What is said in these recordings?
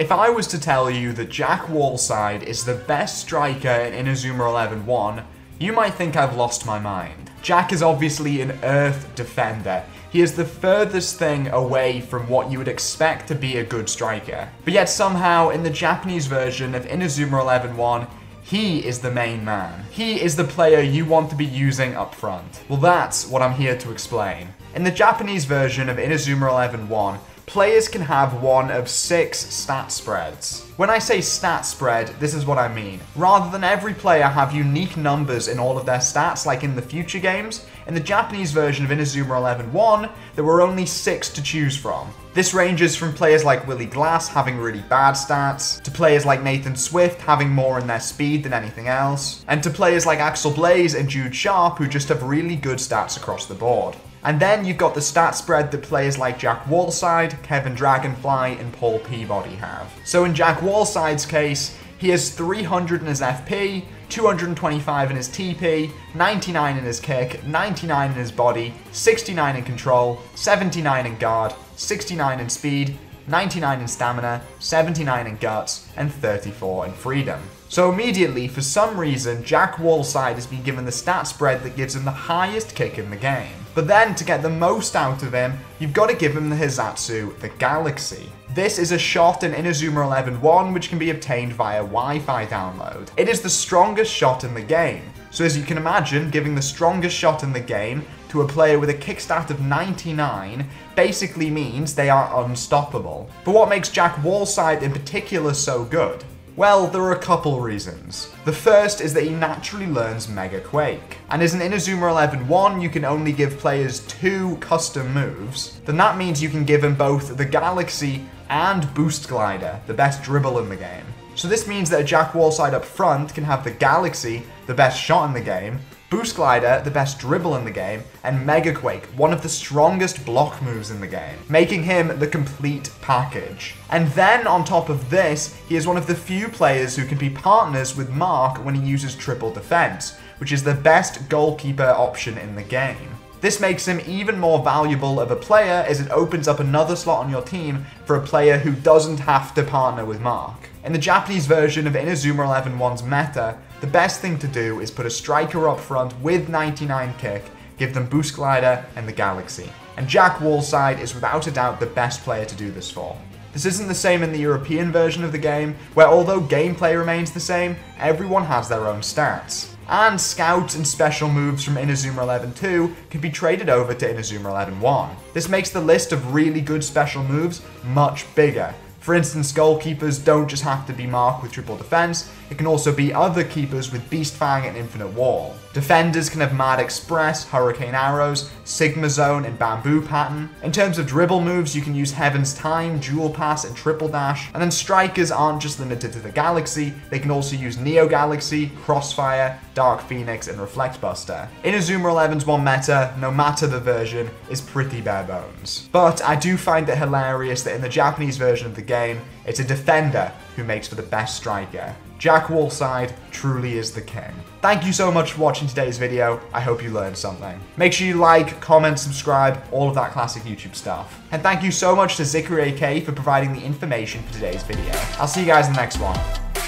If I was to tell you that Jack Wallside is the best striker in Inazuma 11-1, you might think I've lost my mind. Jack is obviously an Earth defender. He is the furthest thing away from what you would expect to be a good striker. But yet somehow, in the Japanese version of Inazuma 11-1, he is the main man. He is the player you want to be using up front. Well, that's what I'm here to explain. In the Japanese version of Inazuma 11-1, players can have one of six stat spreads. When I say stat spread, this is what I mean. Rather than every player have unique numbers in all of their stats like in the future games, in the Japanese version of Inazuma 11-1, there were only six to choose from. This ranges from players like Willie Glass having really bad stats, to players like Nathan Swift having more in their speed than anything else, and to players like Axel Blaze and Jude Sharp who just have really good stats across the board. And then you've got the stat spread that players like Jack Wallside, Kevin Dragonfly, and Paul Peabody have. So in Jack Wallside's case, he has 300 in his FP, 225 in his TP, 99 in his kick, 99 in his body, 69 in control, 79 in guard, 69 in speed, 99 in stamina, 79 in guts, and 34 in freedom. So immediately, for some reason, Jack Wallside has been given the stat spread that gives him the highest kick in the game. But then, to get the most out of him, you've got to give him the Hissatsu, the Galaxy. This is a shot in Inazuma 11-1 which can be obtained via Wi-Fi download. It is the strongest shot in the game, so as you can imagine, giving the strongest shot in the game to a player with a kickstart of 99 basically means they are unstoppable. But what makes Jack Wallside in particular so good? Well, there are a couple reasons. The first is that he naturally learns Mega Quake. And as an Inazuma 11-1 you can only give players two custom moves, then that means you can give him both the Galaxy and Boost Glider, the best dribble in the game. So this means that a Jack Wallside up front can have the Galaxy, the best shot in the game, Boost Glider, the best dribble in the game, and Mega Quake, one of the strongest block moves in the game, making him the complete package. And then on top of this, he is one of the few players who can be partners with Mark when he uses triple defense, which is the best goalkeeper option in the game. This makes him even more valuable of a player as it opens up another slot on your team for a player who doesn't have to partner with Mark. In the Japanese version of Inazuma 11-1's meta, the best thing to do is put a striker up front with 99 kick, give them Boost Glider and the Galaxy. And Jack Wallside is without a doubt the best player to do this for. This isn't the same in the European version of the game, where although gameplay remains the same, everyone has their own stats. And scouts and special moves from Inazuma 11-2 can be traded over to Inazuma 11-1. This makes the list of really good special moves much bigger, for instance, goalkeepers don't just have to be marked with triple defense, it can also be other keepers with Beast Fang and Infinite Wall. Defenders can have Mad Express, Hurricane Arrows, Sigma Zone, and Bamboo Pattern. In terms of dribble moves, you can use Heaven's Time, Dual Pass, and Triple Dash. And then strikers aren't just limited to the Galaxy, they can also use Neo Galaxy, Crossfire, Dark Phoenix, and Reflect Buster. Inazuma 11's one meta, no matter the version, is pretty bare bones. But I do find it hilarious that in the Japanese version of the game, it's a defender who makes for the best striker. Jack Wallside truly is the king. Thank you so much for watching today's video. I hope you learned something. Make sure you like, comment, subscribe, all of that classic YouTube stuff. And thank you so much to Zikri AK for providing the information for today's video. I'll see you guys in the next one.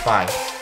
Bye.